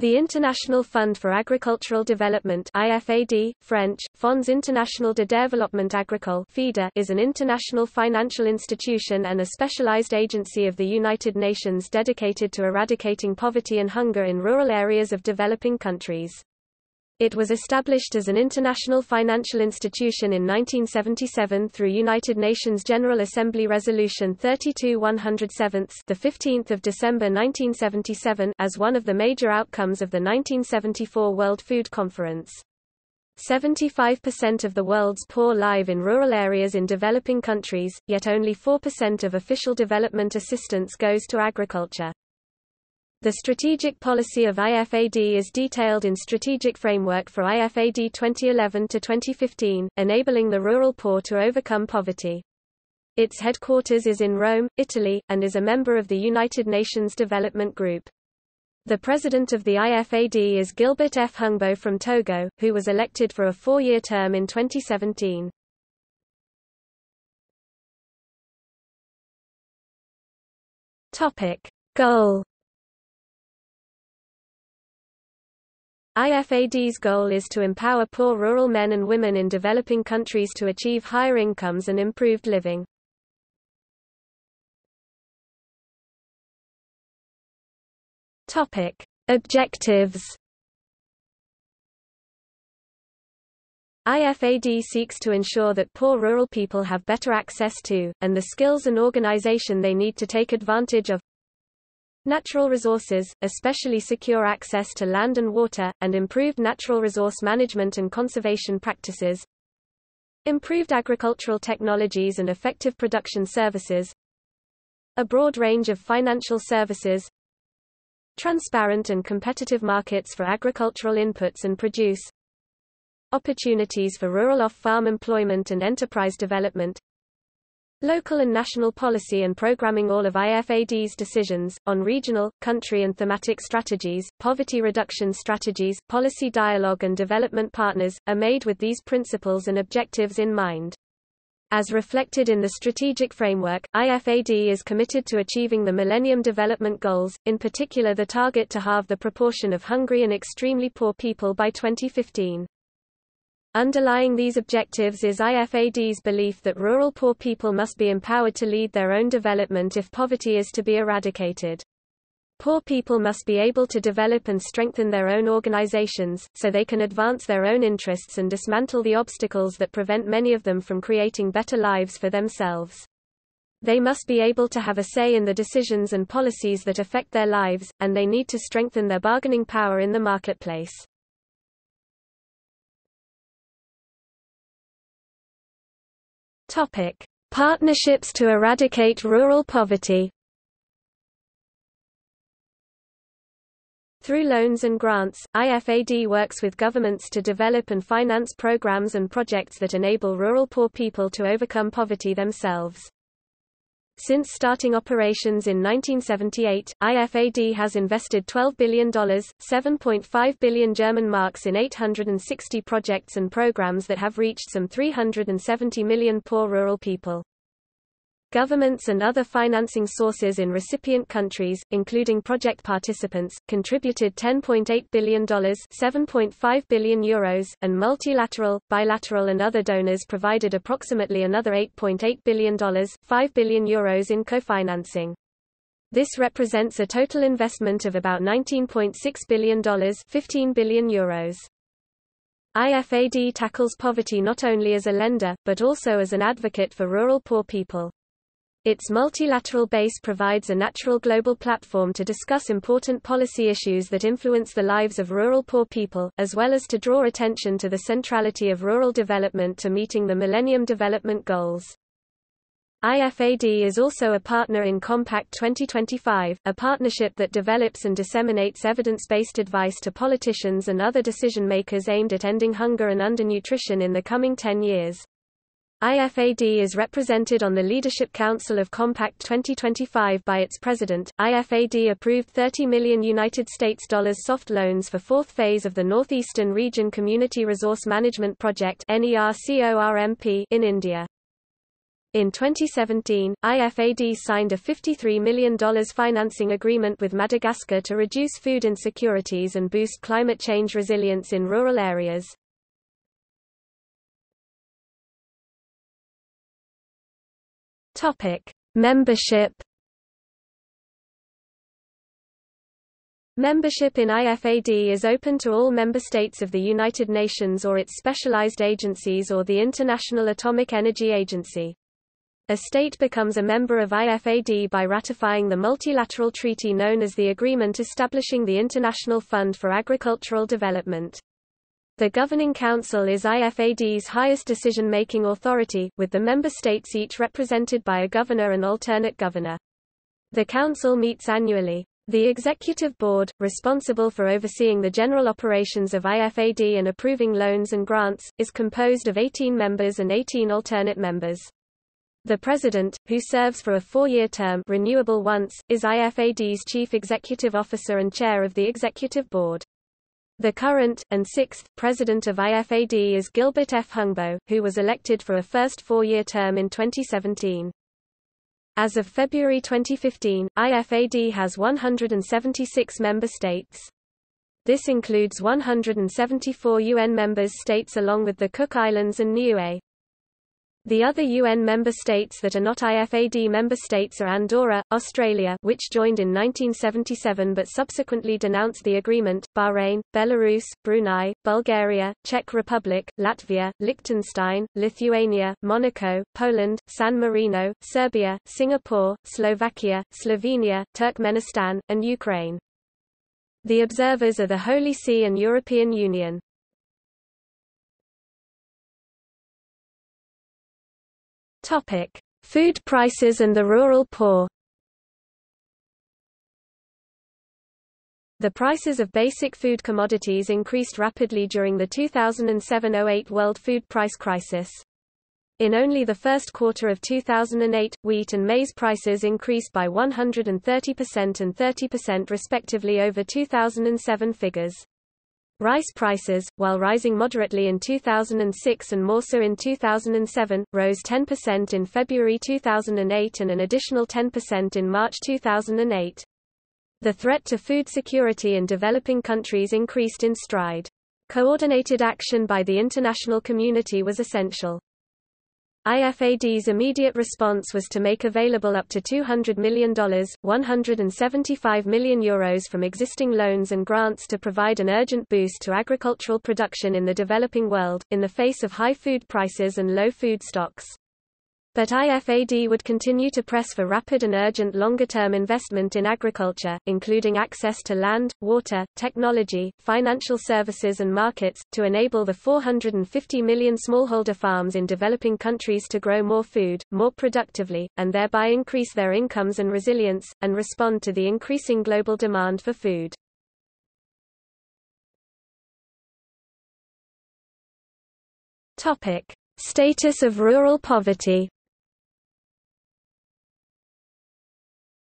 The International Fund for Agricultural Development IFAD, French, Fonds International de Développement Agricole FIDA, is an international financial institution and a specialized agency of the United Nations dedicated to eradicating poverty and hunger in rural areas of developing countries. It was established as an international financial institution in 1977 through United Nations General Assembly Resolution 32-107 the 15th of December 1977 as one of the major outcomes of the 1974 World Food Conference. 75% of the world's poor live in rural areas in developing countries, yet only 4% of official development assistance goes to agriculture. The strategic policy of IFAD is detailed in Strategic Framework for IFAD 2011-2015, enabling the rural poor to overcome poverty. Its headquarters is in Rome, Italy, and is a member of the United Nations Development Group. The president of the IFAD is Gilbert F. Houngbo from Togo, who was elected for a four-year term in 2017. Topic. Goal IFAD's goal is to empower poor rural men and women in developing countries to achieve higher incomes and improved living. Topic: Objectives. IFAD seeks to ensure that poor rural people have better access to, and the skills and organization they need to take advantage of Natural resources, especially secure access to land and water, and improved natural resource management and conservation practices. Improved agricultural technologies and effective production services. A broad range of financial services. Transparent and competitive markets for agricultural inputs and produce. Opportunities for rural off-farm employment and enterprise development. Local and national policy and programming All of IFAD's decisions, on regional, country and thematic strategies, poverty reduction strategies, policy dialogue and development partners, are made with these principles and objectives in mind. As reflected in the strategic framework, IFAD is committed to achieving the Millennium Development Goals, in particular the target to halve the proportion of hungry and extremely poor people by 2015. Underlying these objectives is IFAD's belief that rural poor people must be empowered to lead their own development if poverty is to be eradicated. Poor people must be able to develop and strengthen their own organizations, so they can advance their own interests and dismantle the obstacles that prevent many of them from creating better lives for themselves. They must be able to have a say in the decisions and policies that affect their lives, and they need to strengthen their bargaining power in the marketplace. Topic: Partnerships to eradicate rural poverty. Through loans and grants, IFAD works with governments to develop and finance programs and projects that enable rural poor people to overcome poverty themselves. Since starting operations in 1978, IFAD has invested $12 billion, 7.5 billion German marks in 860 projects and programs that have reached some 370 million poor rural people. Governments and other financing sources in recipient countries, including project participants, contributed $10.8 billion 7.5 billion euros, and multilateral, bilateral and other donors provided approximately another $8.8 billion 5 billion euros in co-financing. This represents a total investment of about $19.6 billion 15 billion euros. IFAD tackles poverty not only as a lender, but also as an advocate for rural poor people. Its multilateral base provides a natural global platform to discuss important policy issues that influence the lives of rural poor people, as well as to draw attention to the centrality of rural development to meeting the Millennium Development Goals. IFAD is also a partner in Compact 2025, a partnership that develops and disseminates evidence-based advice to politicians and other decision-makers aimed at ending hunger and undernutrition in the coming 10 years. IFAD is represented on the Leadership Council of Compact 2025 by its president. IFAD approved 30 million United States dollars soft loans for fourth phase of the Northeastern Region Community Resource Management Project in India. In 2017, IFAD signed a $53 million financing agreement with Madagascar to reduce food insecurities and boost climate change resilience in rural areas. Topic: Membership Membership in IFAD is open to all member states of the United Nations or its specialized agencies or the International Atomic Energy Agency. A state becomes a member of IFAD by ratifying the multilateral treaty known as the Agreement Establishing the International Fund for Agricultural Development. The Governing Council is IFAD's highest decision-making authority, with the member states each represented by a governor and alternate governor. The Council meets annually. The Executive Board, responsible for overseeing the general operations of IFAD and approving loans and grants, is composed of 18 members and 18 alternate members. The President, who serves for a four-year term renewable once, is IFAD's Chief Executive Officer and Chair of the Executive Board. The current, and sixth, President of IFAD is Gilbert F. Houngbo, who was elected for a first four-year term in 2017. As of February 2015, IFAD has 176 member states. This includes 174 UN member states along with the Cook Islands and Niue. The other UN member states that are not IFAD member states are Andorra, Australia which joined in 1977 but subsequently denounced the agreement, Bahrain, Belarus, Brunei, Bulgaria, Czech Republic, Latvia, Liechtenstein, Lithuania, Monaco, Poland, San Marino, Serbia, Singapore, Slovakia, Slovenia, Turkmenistan, and Ukraine. The observers are the Holy See and European Union. Topic: Food prices and the rural poor. The prices of basic food commodities increased rapidly during the 2007–08 world food price crisis. In only the first quarter of 2008, wheat and maize prices increased by 130% and 30% respectively over 2007 figures. Rice prices, while rising moderately in 2006 and more so in 2007, rose 10% in February 2008 and an additional 10% in March 2008. The threat to food security in developing countries increased in stride. Coordinated action by the international community was essential. IFAD's immediate response was to make available up to $200 million, 175 million euros from existing loans and grants to provide an urgent boost to agricultural production in the developing world, in the face of high food prices and low food stocks. But IFAD would continue to press for rapid and urgent longer-term investment in agriculture, including access to land, water, technology, financial services and markets, to enable the 450 million smallholder farms in developing countries to grow more food, more productively, and thereby increase their incomes and resilience, and respond to the increasing global demand for food. Status of rural poverty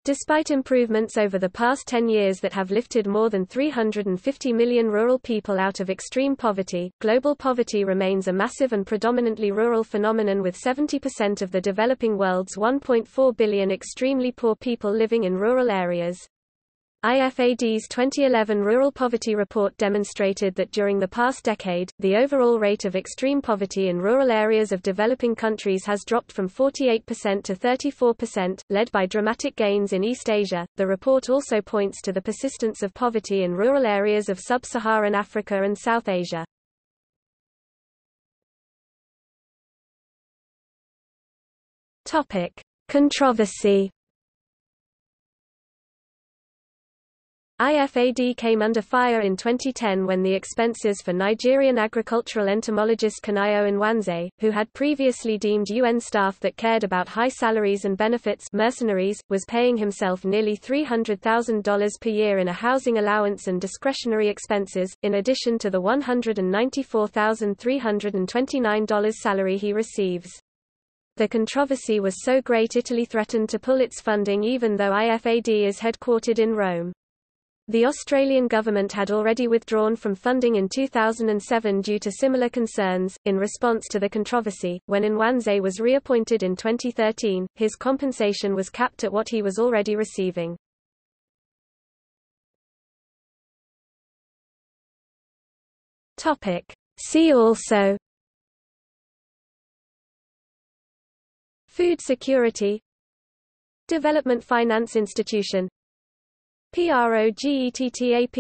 Despite improvements over the past 10 years that have lifted more than 350 million rural people out of extreme poverty, global poverty remains a massive and predominantly rural phenomenon with 70% of the developing world's 1.4 billion extremely poor people living in rural areas. IFAD's 2011 Rural Poverty Report demonstrated that during the past decade, the overall rate of extreme poverty in rural areas of developing countries has dropped from 48% to 34%, led by dramatic gains in East Asia. The report also points to the persistence of poverty in rural areas of sub-Saharan Africa and South Asia. Topic: Controversy IFAD came under fire in 2010 when the expenses for Nigerian agricultural entomologist Kanayo Nwanze, who had previously deemed UN staff that cared about high salaries and benefits mercenaries, was paying himself nearly $300,000 per year in a housing allowance and discretionary expenses, in addition to the $194,329 salary he receives. The controversy was so great Italy threatened to pull its funding even though IFAD is headquartered in Rome. The Australian government had already withdrawn from funding in 2007 due to similar concerns. In response to the controversy, when Nwanze was reappointed in 2013, his compensation was capped at what he was already receiving. Topic. See also Food security Development Finance Institution PROGETTAPS